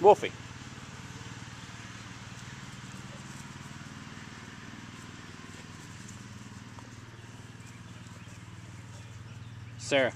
Wolfie. Sarah.